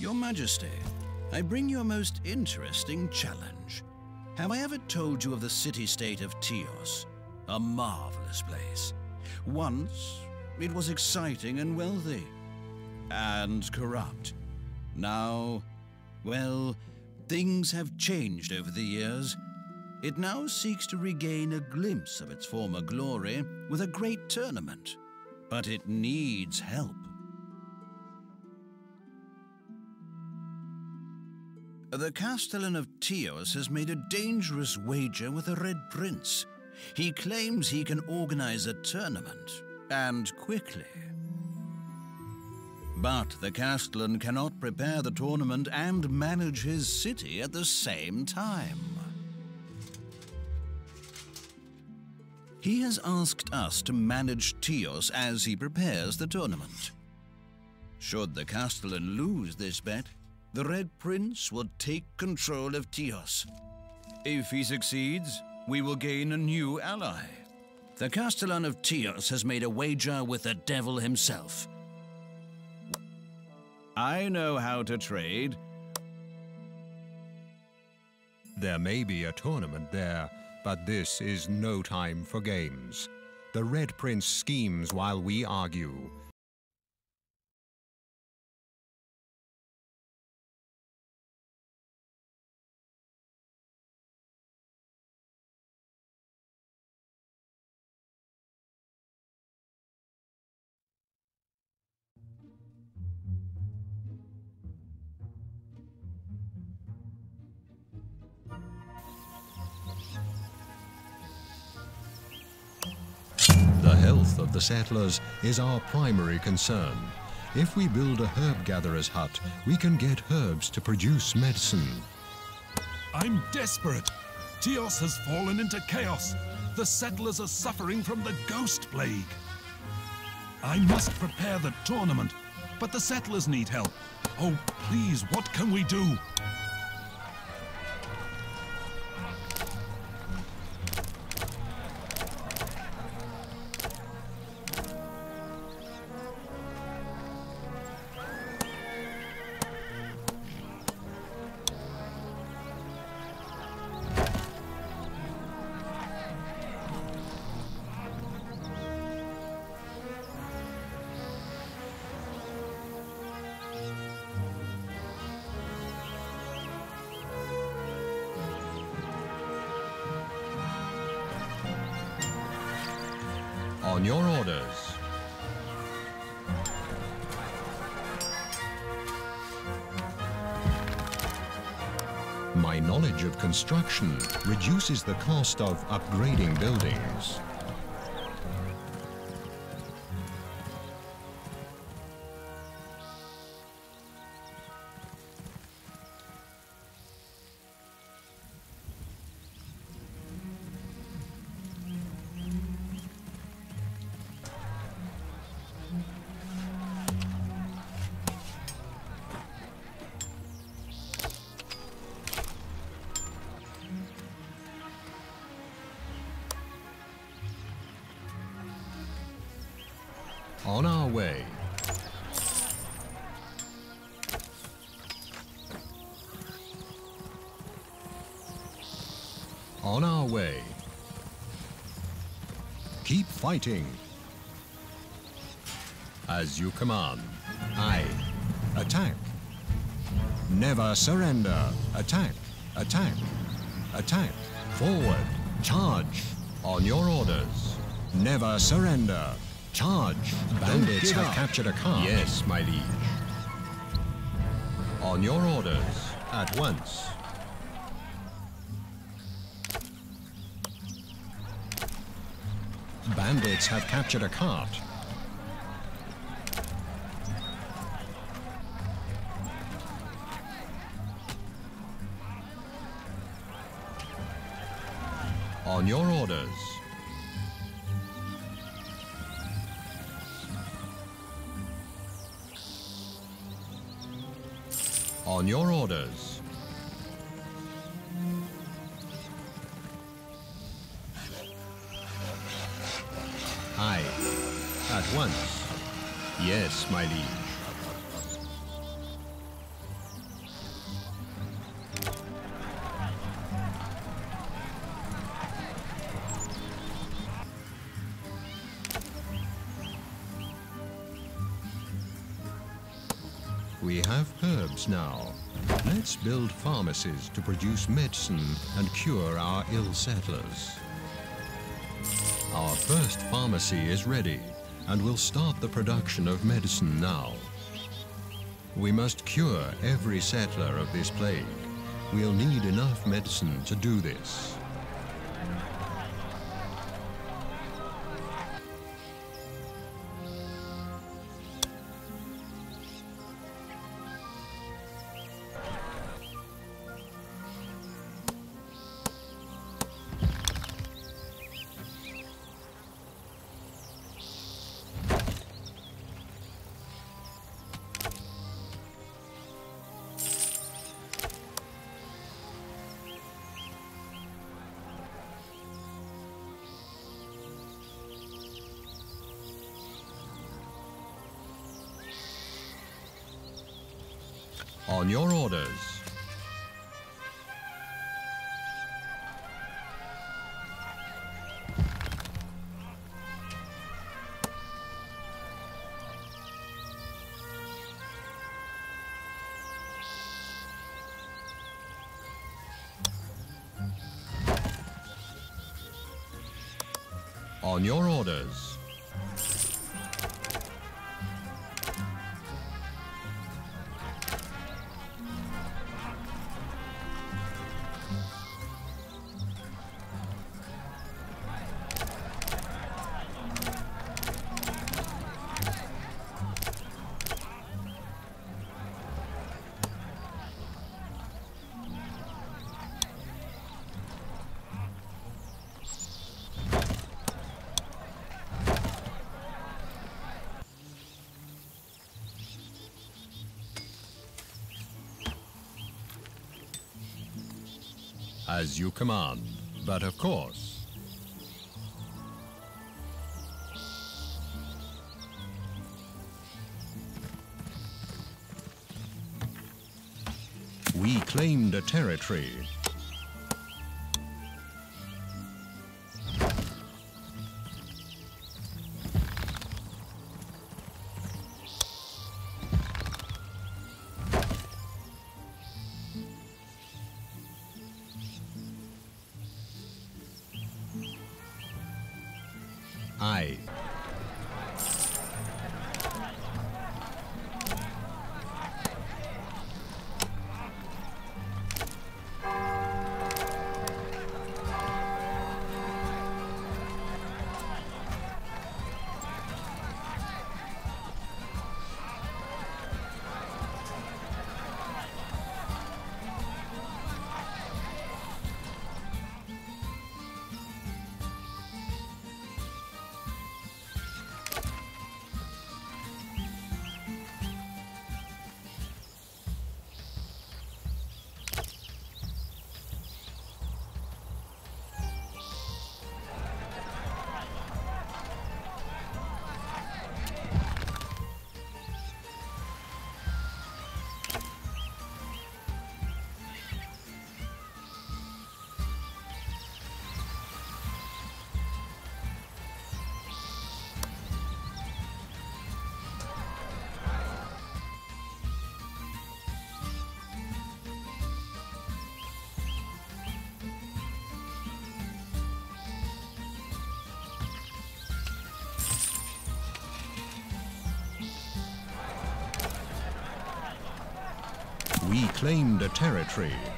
Your Majesty, I bring you a most interesting challenge. Have I ever told you of the city-state of Teos? A marvelous place. Once, it was exciting and wealthy. And corrupt. Now, well, things have changed over the years. It now seeks to regain a glimpse of its former glory with a great tournament. But it needs help. The Castellan of Teos has made a dangerous wager with the Red Prince. He claims he can organize a tournament, and quickly. But the Castellan cannot prepare the tournament and manage his city at the same time. He has asked us to manage Teos as he prepares the tournament. Should the Castellan lose this bet, the Red Prince will take control of Teos. If he succeeds, we will gain a new ally. The Castellan of Teos has made a wager with the devil himself. I know how to trade. There may be a tournament there, but this is no time for games. The Red Prince schemes while we argue. Health of the settlers is our primary concern. If we build a herb gatherer's hut, we can get herbs to produce medicine. I'm desperate. Teos has fallen into chaos. The settlers are suffering from the ghost plague. I must prepare the tournament, but the settlers need help. Oh, please, what can we do? Construction reduces the cost of upgrading buildings. Keep fighting. As you command. Aye. Attack. Never surrender. Attack. Attack. Attack. Forward. Charge. On your orders. Never surrender. Charge. Bandits have up. captured a car. Yes, my liege. On your orders. At once. Bandits have captured a cart. On your orders. On your orders. at once. Yes, my liege. We have herbs now. Let's build pharmacies to produce medicine and cure our ill settlers. Our first pharmacy is ready and we'll start the production of medicine now. We must cure every settler of this plague. We'll need enough medicine to do this. On your orders. On your orders. As you command. But of course. We claimed a territory. Claimed a territory.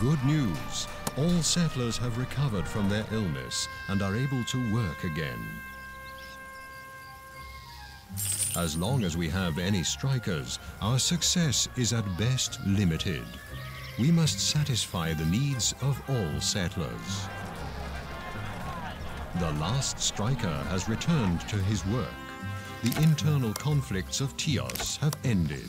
Good news. All settlers have recovered from their illness and are able to work again. As long as we have any strikers, our success is at best limited. We must satisfy the needs of all settlers. The last striker has returned to his work. The internal conflicts of Teos have ended.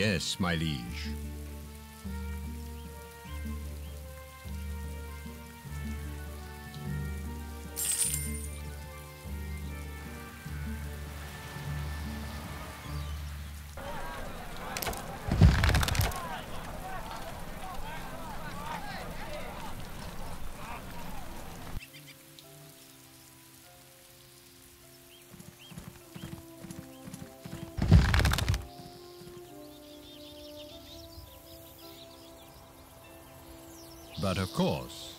Yes, my liege. Of course,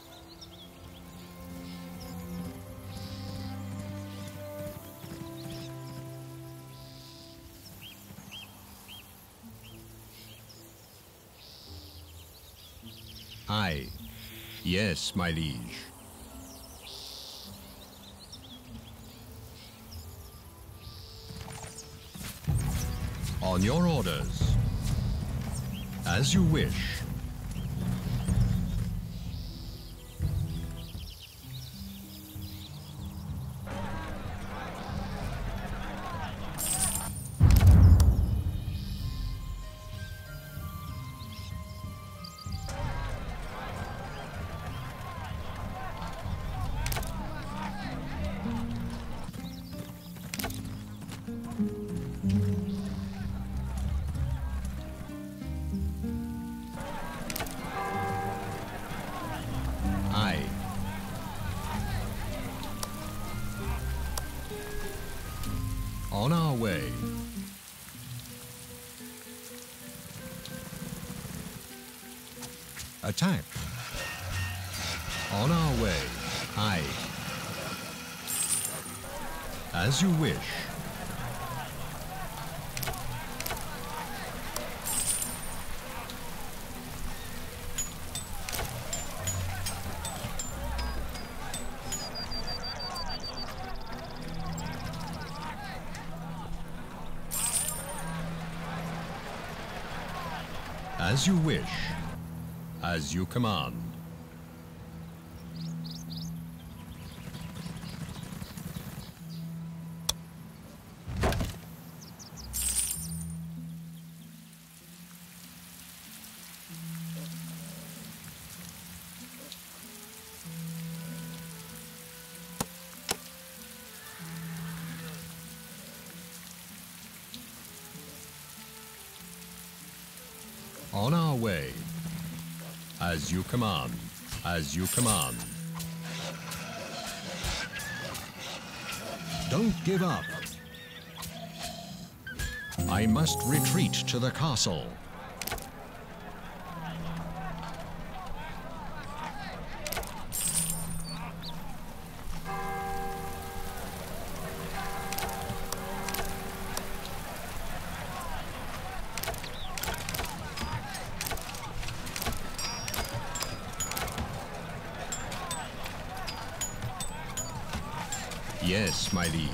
Aye. Yes, my liege. On your orders. As you wish. Attack. On our way. Aye. As you wish. As you wish. As you command. As you command. As you command. Don't give up. I must retreat to the castle. Yes, my liege.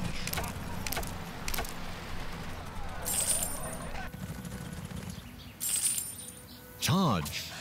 Charge!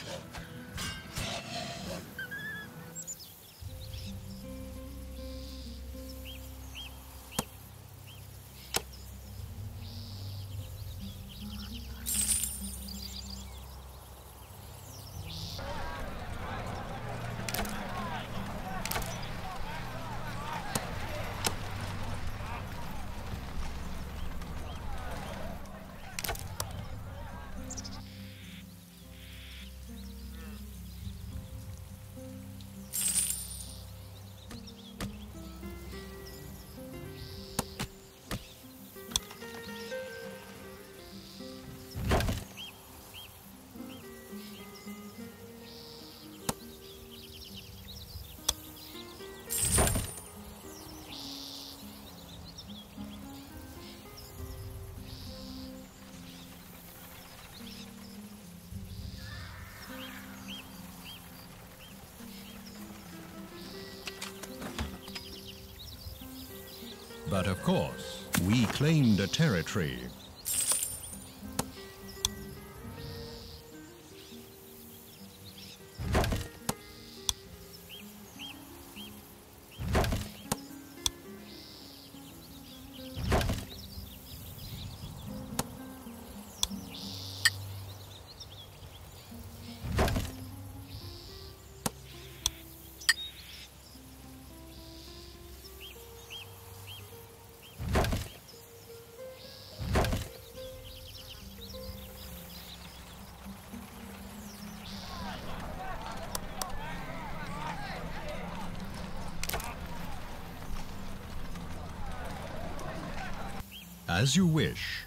But of course, we claimed a territory. As you wish.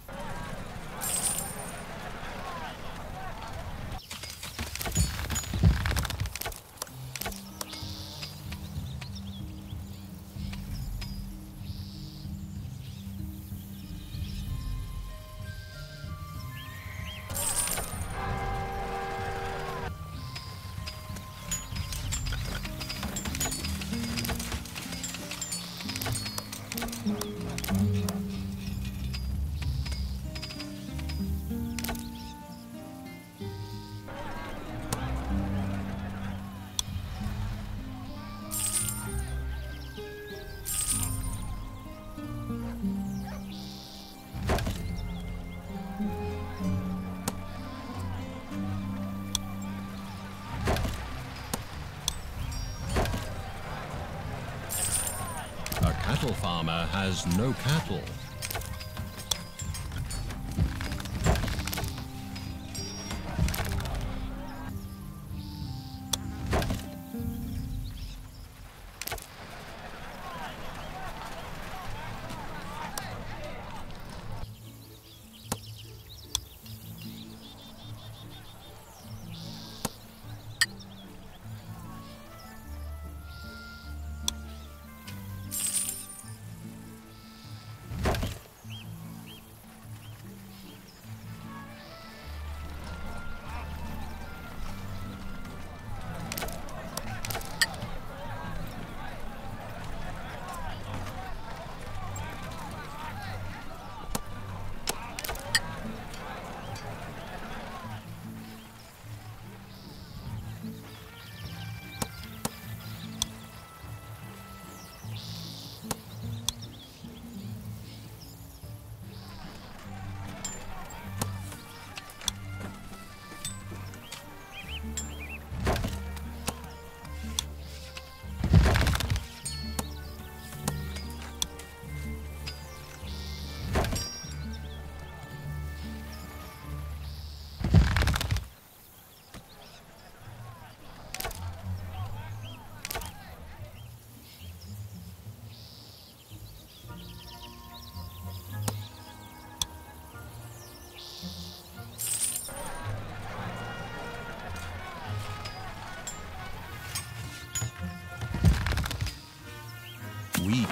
Has no cattle.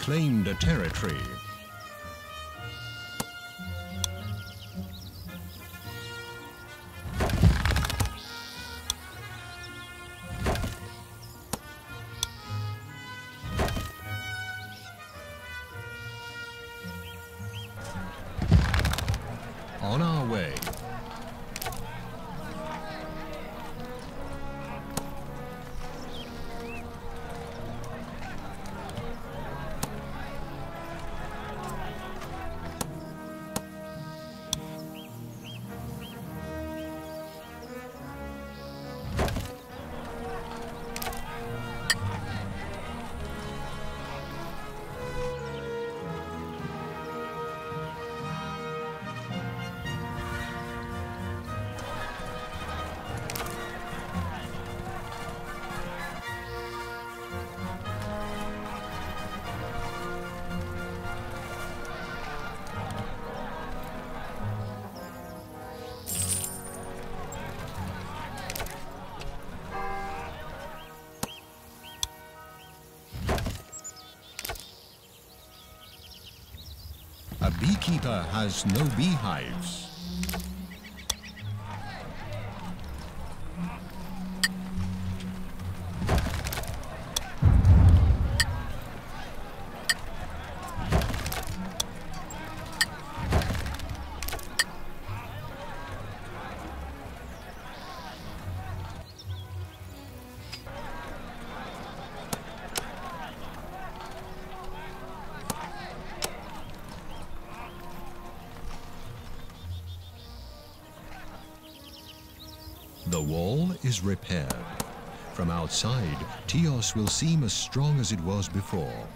Claimed a territory. Beekeeper has no beehives. Wall is repaired. From outside, Teos will seem as strong as it was before.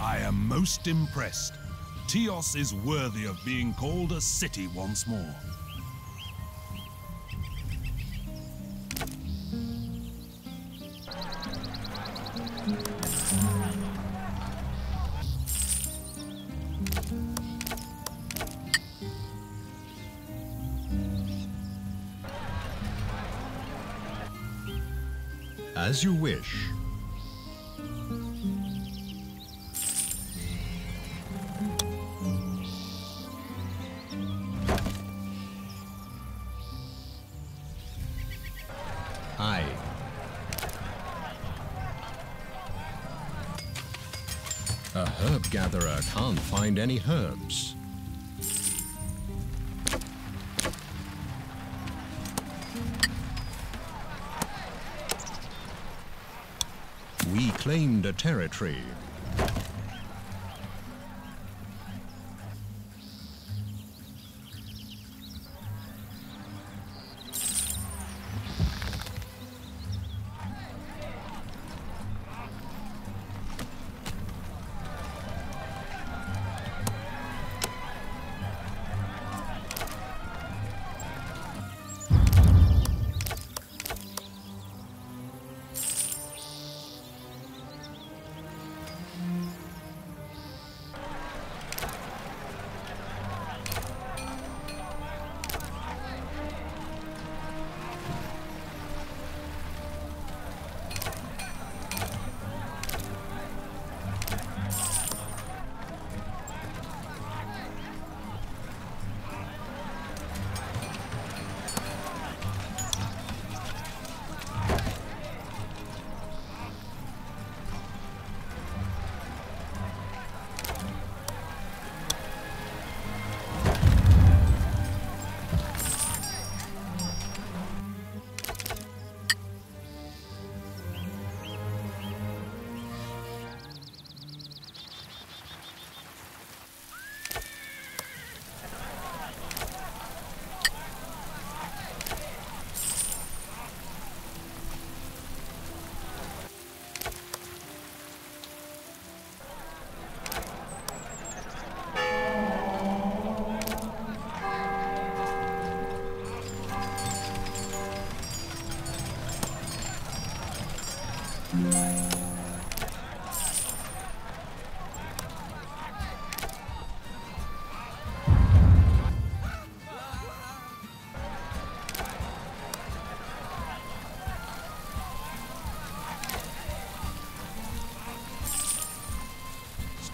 I am most impressed. Teos is worthy of being called a city once more. As you wish. A herb gatherer can't find any herbs. Territory.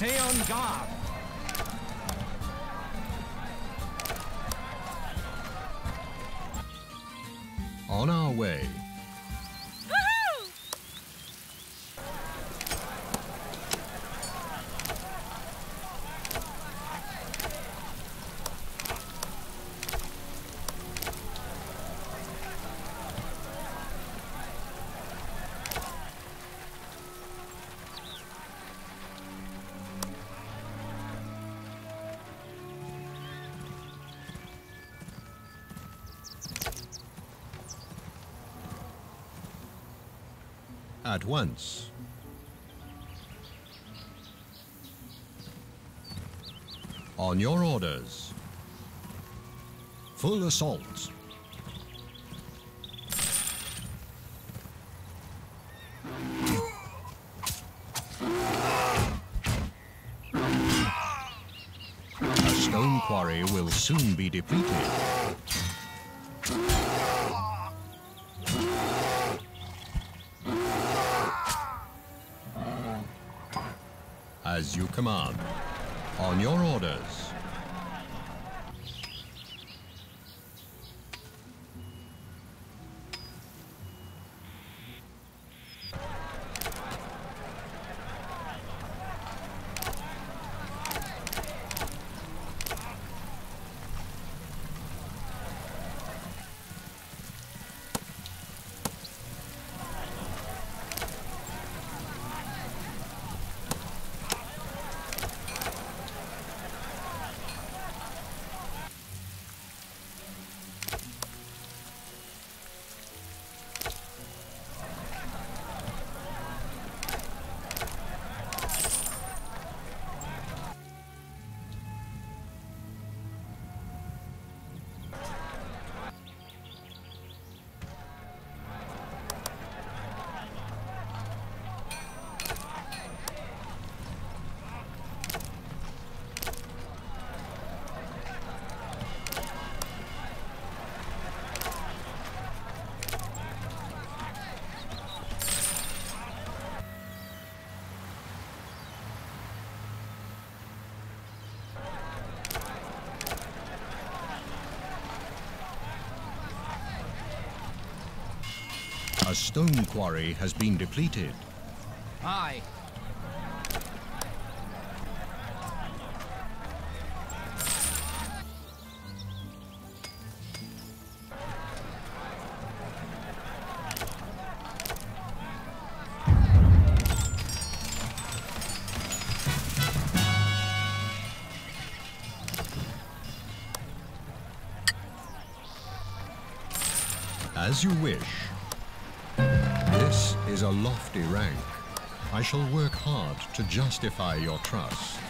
Stay on guard. At once. On your orders. Full assault. A stone quarry will soon be depleted. On your orders. Stone quarry has been depleted. Aye. As you wish. Is a lofty rank. I shall work hard to justify your trust.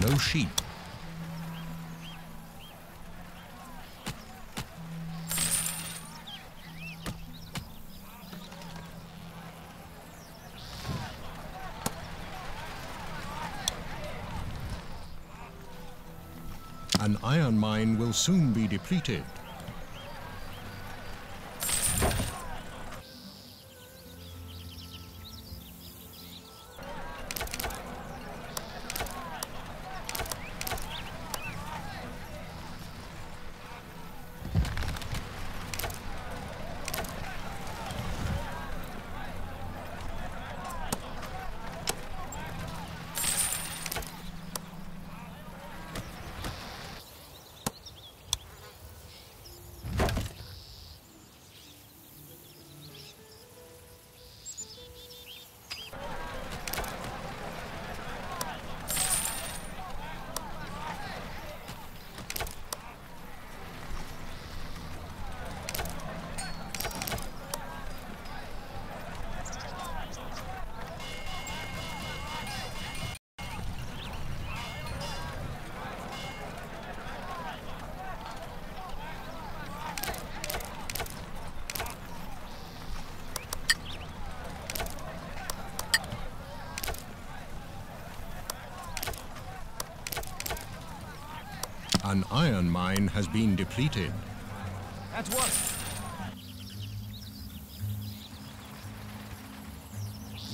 No sheep. An iron mine will soon be depleted. An iron mine has been depleted. At once.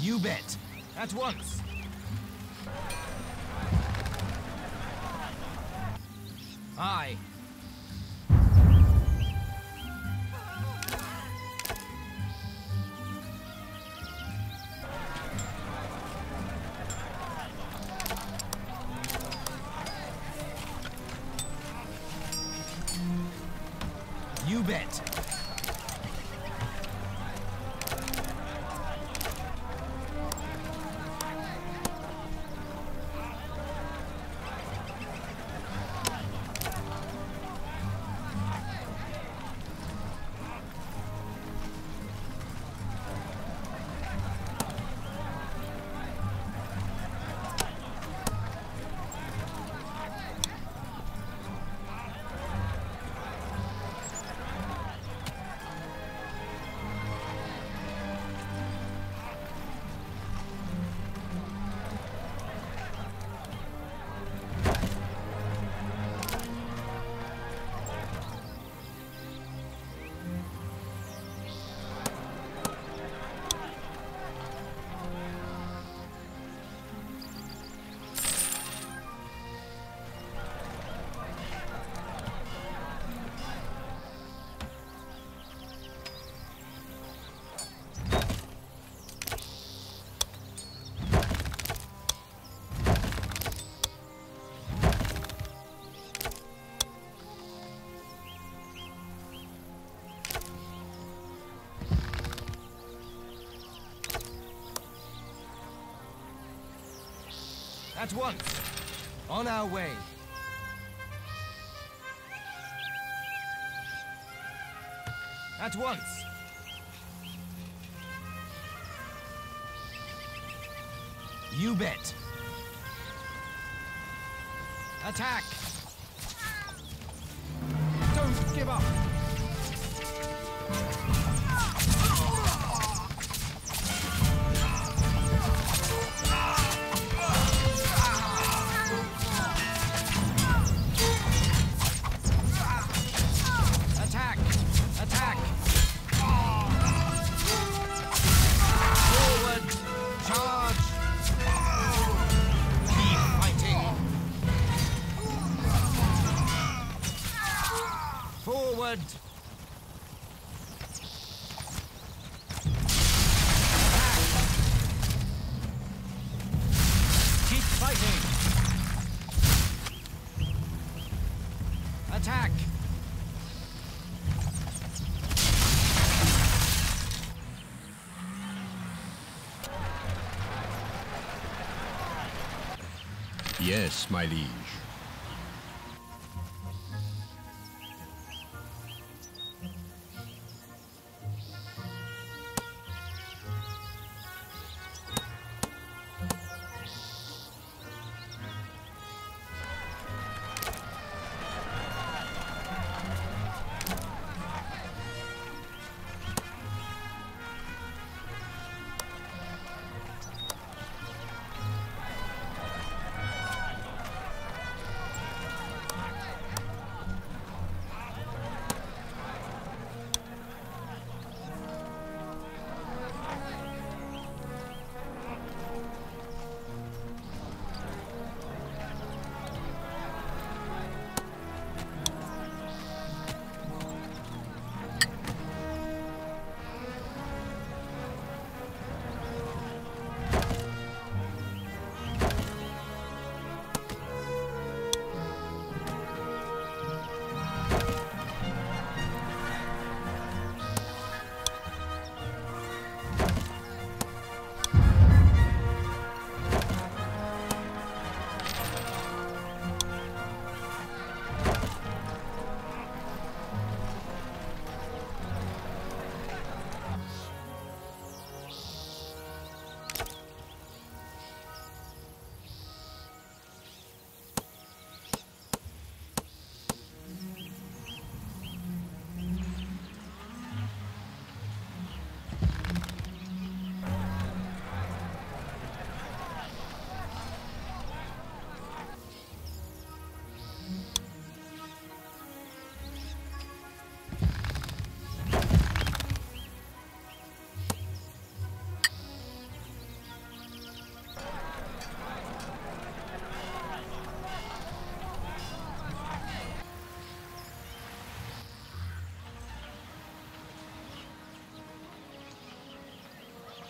You bet. At once. At once. On our way. At once. Forward! Yes, my liege.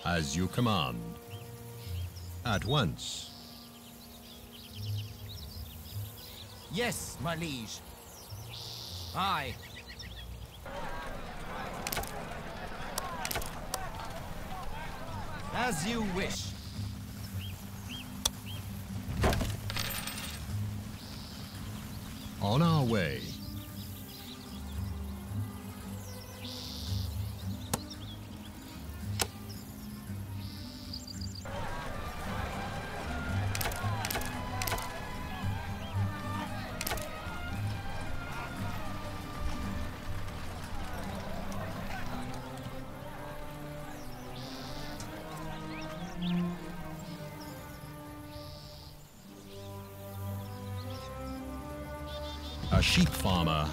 As you command. At once. Yes, my liege. Aye. As you wish. On our way.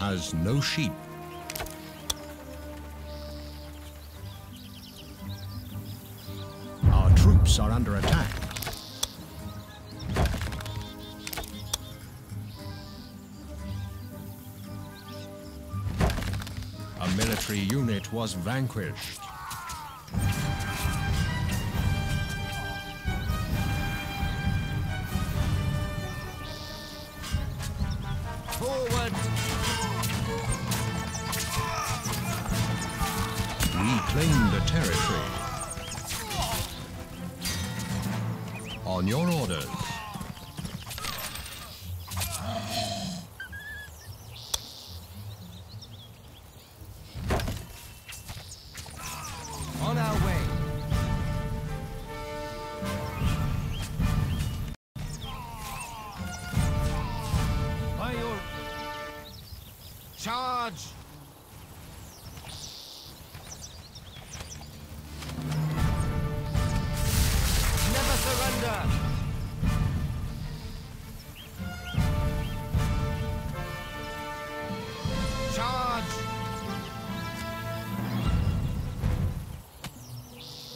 Has no sheep. Our troops are under attack. A military unit was vanquished. Charge! Never surrender! Charge!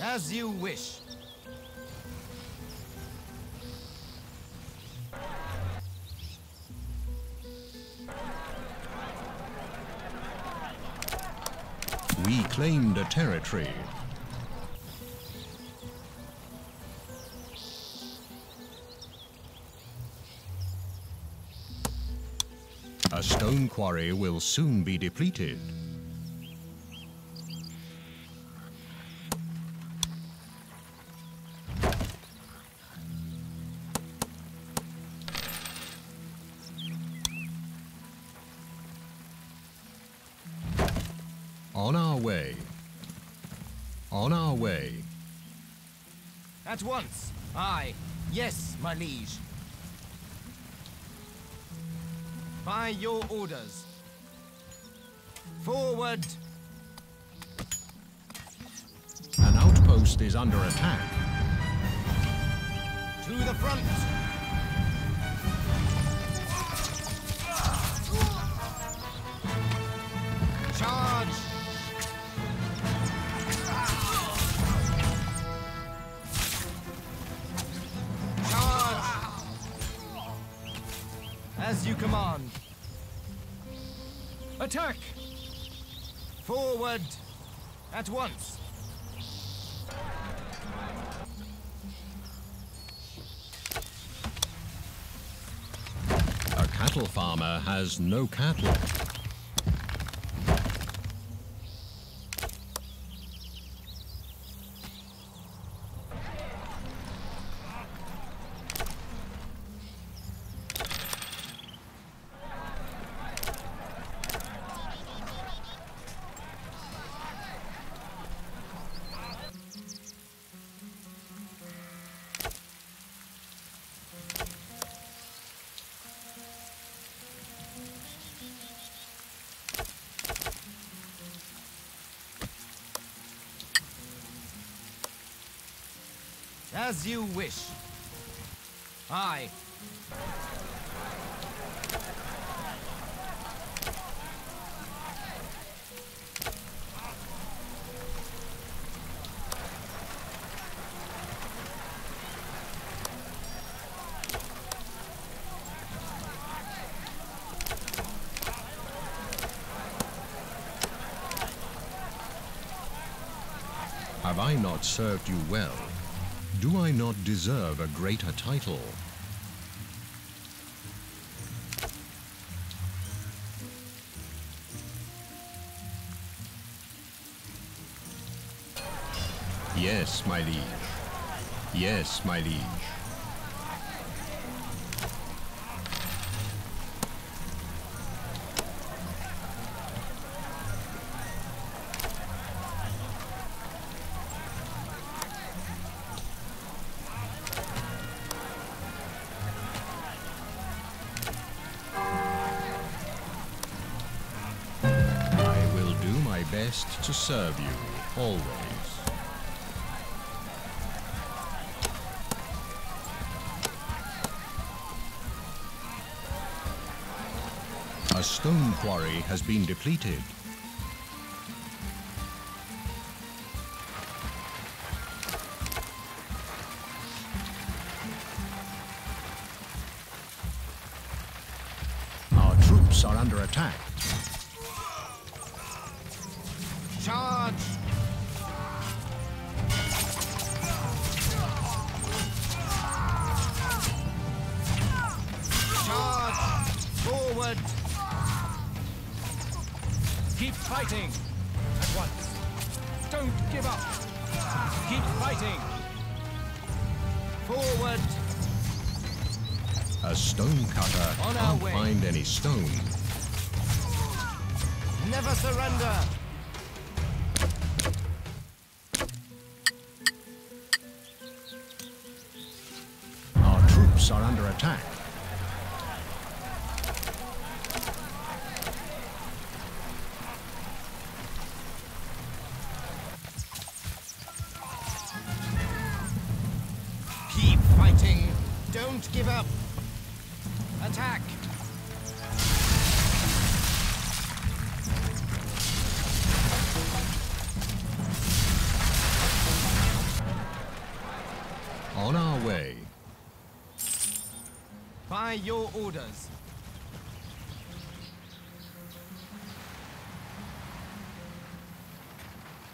As you wish. Territory. A stone quarry will soon be depleted. At once. Aye. Yes, my liege. By your orders. Forward. An outpost is under attack. To the front. Cattle farmer has no cattle. As you wish. Aye. Have I not served you well? Do I not deserve a greater title? Yes, my liege. Yes, my liege. Serve you, always. A stone quarry has been depleted. Your orders.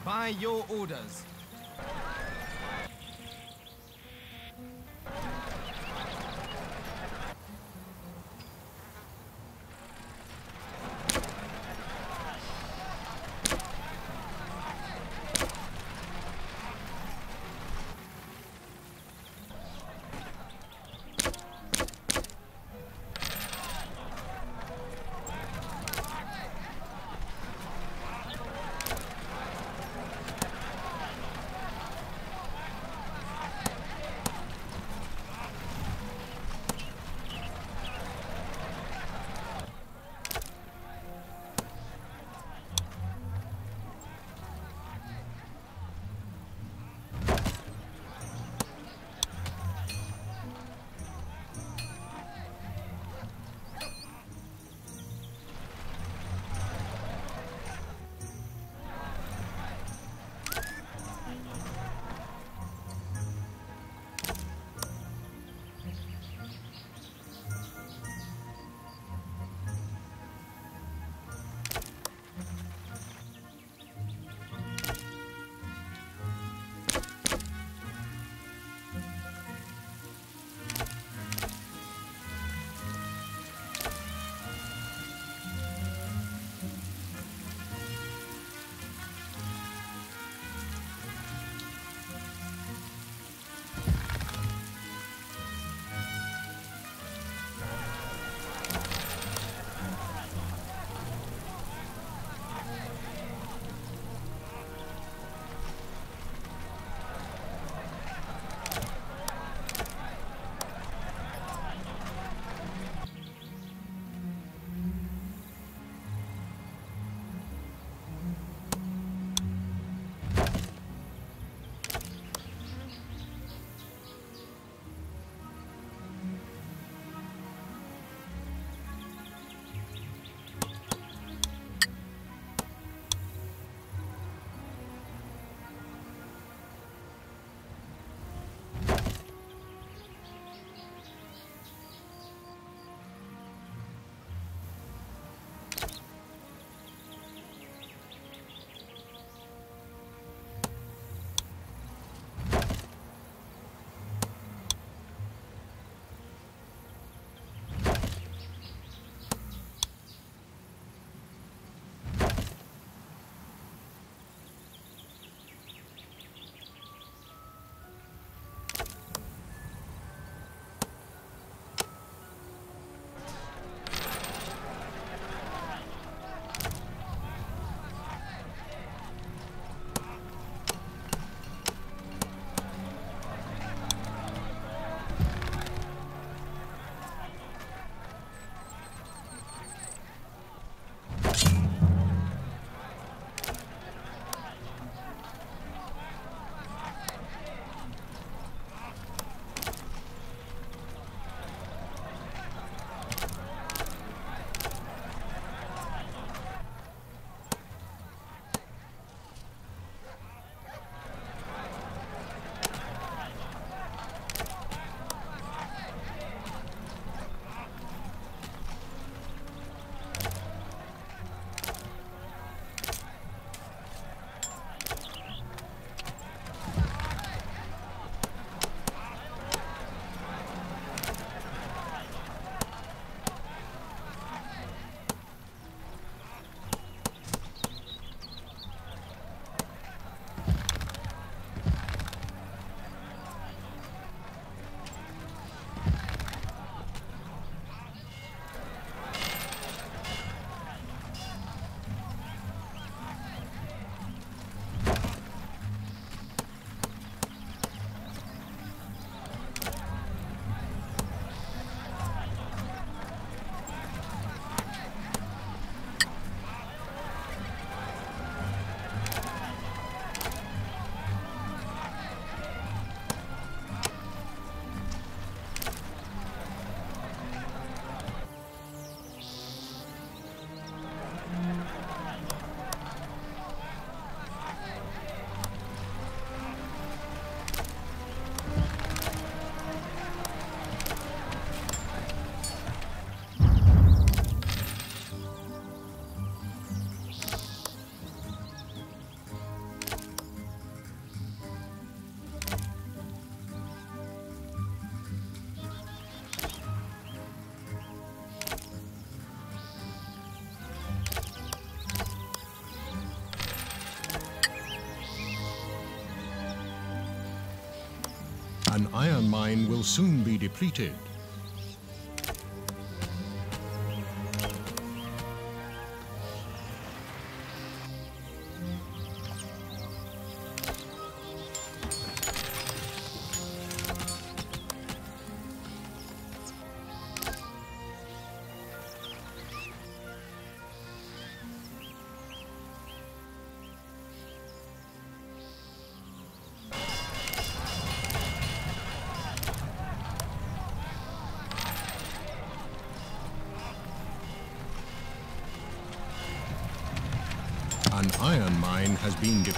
By your orders. Will soon be depleted.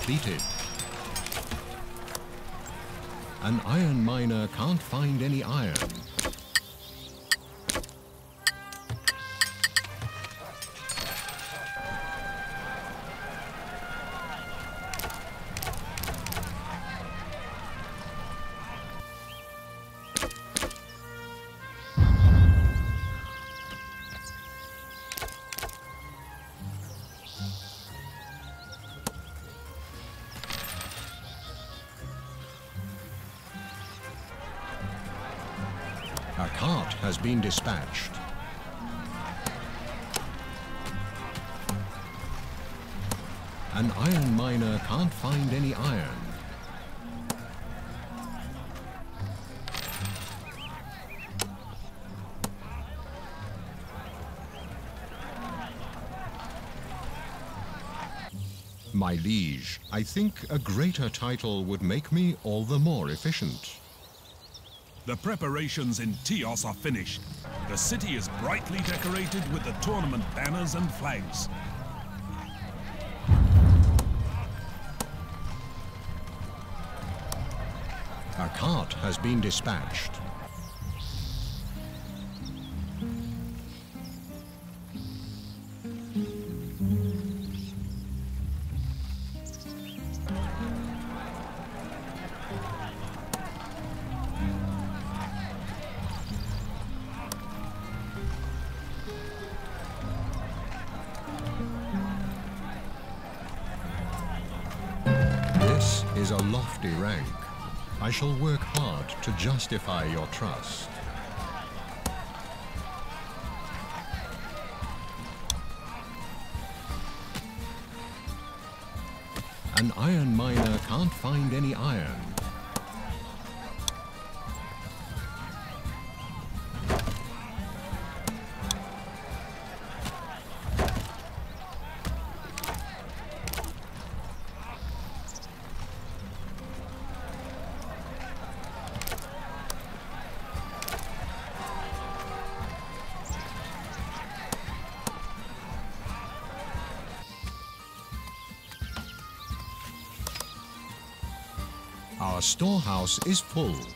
Has has been dispatched. An iron miner can't find any iron. My liege, I think a greater title would make me all the more efficient. The preparations in Tios are finished. The city is brightly decorated with the tournament banners and flags. A cart has been dispatched. Shall work hard to justify your trust. An iron miner can't find any iron. Storehouse is full.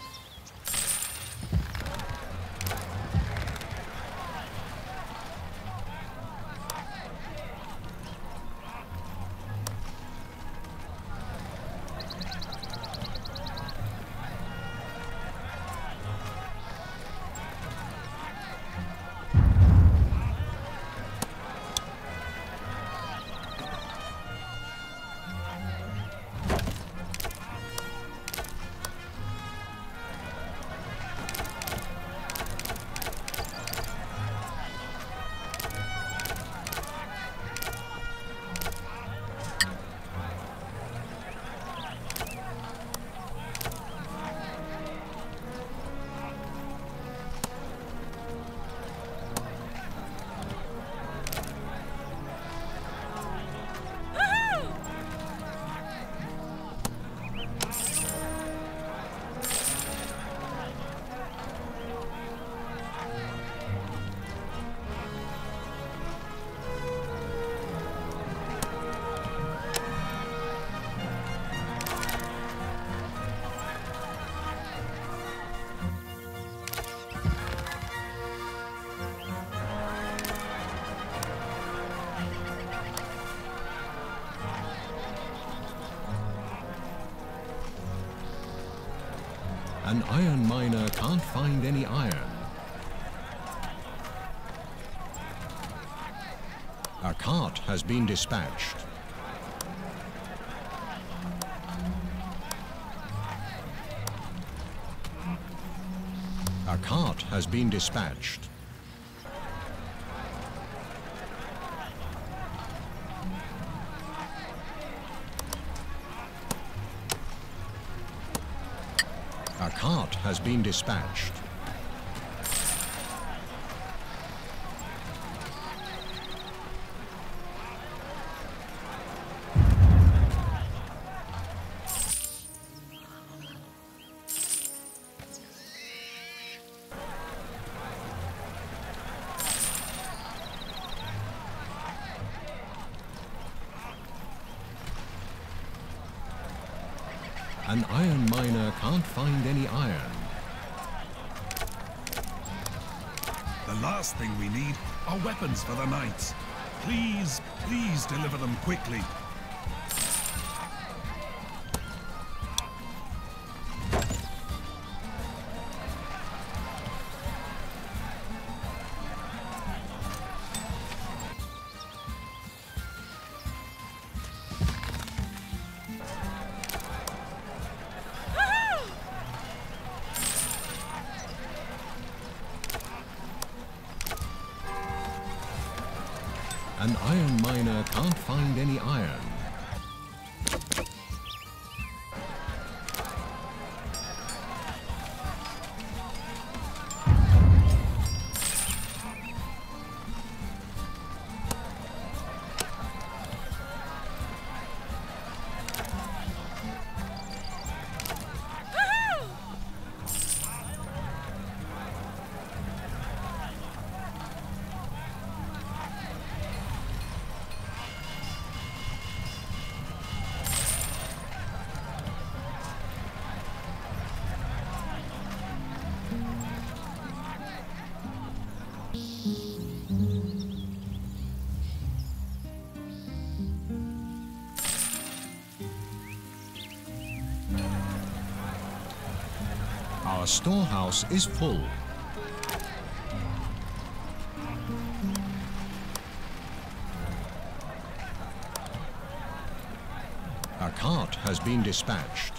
Can't find any iron. A cart has been dispatched. A cart has been dispatched. Been dispatched. The last thing we need are weapons for the knights. Please, please deliver them quickly. Storehouse is full. A cart has been dispatched.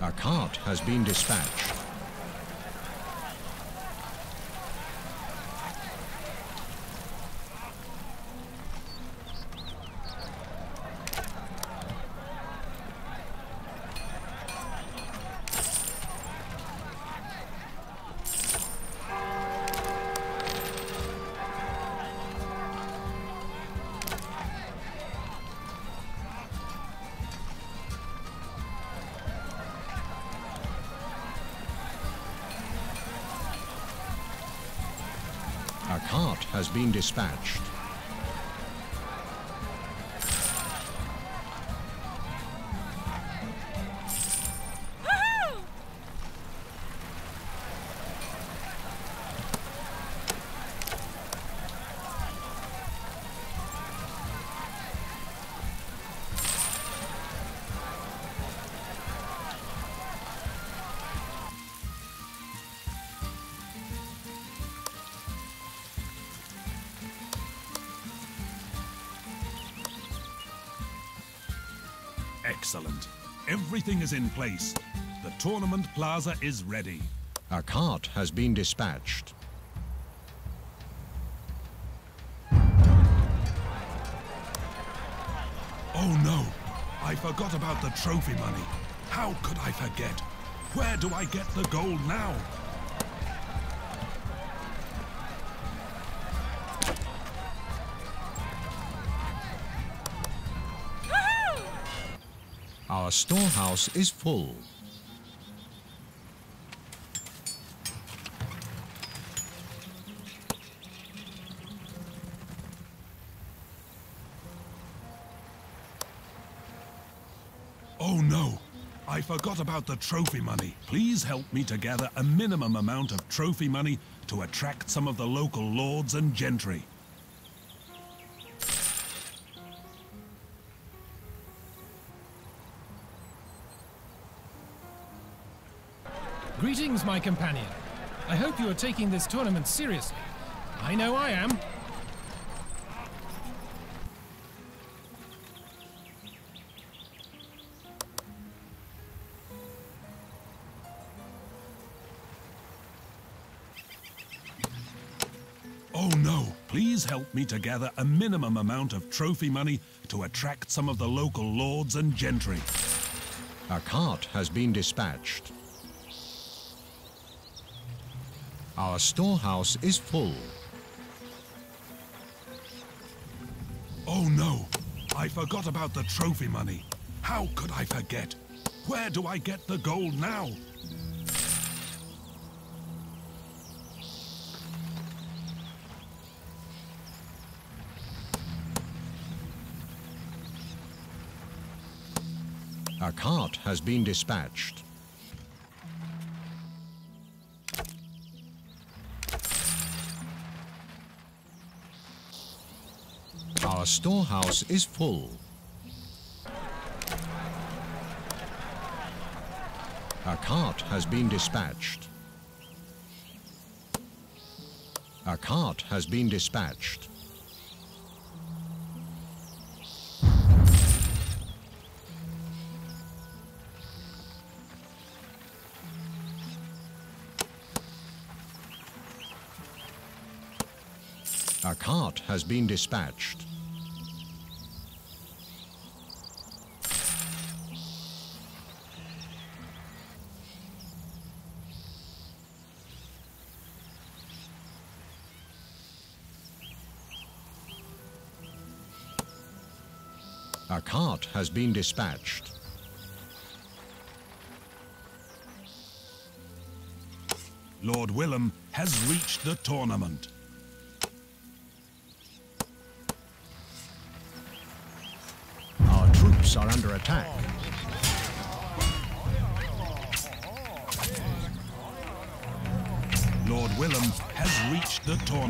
A cart has been dispatched. Has been dispatched. Everything is in place. The tournament plaza is ready. A cart has been dispatched. Oh no! I forgot about the trophy money. How could I forget? Where do I get the gold now? Storehouse is full. Oh no! I forgot about the trophy money. Please help me to gather a minimum amount of trophy money to attract some of the local lords and gentry. Greetings, my companion. I hope you are taking this tournament seriously. I know I am. Oh no, please help me to gather a minimum amount of trophy money to attract some of the local lords and gentry. A cart has been dispatched. Our storehouse is full. Oh no, I forgot about the trophy money. How could I forget? Where do I get the gold now? A cart has been dispatched. Storehouse is full. A cart has been dispatched. A cart has been dispatched. A cart has been dispatched. Has been dispatched. Lord Willem has reached the tournament. Our troops are under attack. Lord Willem has reached the tournament.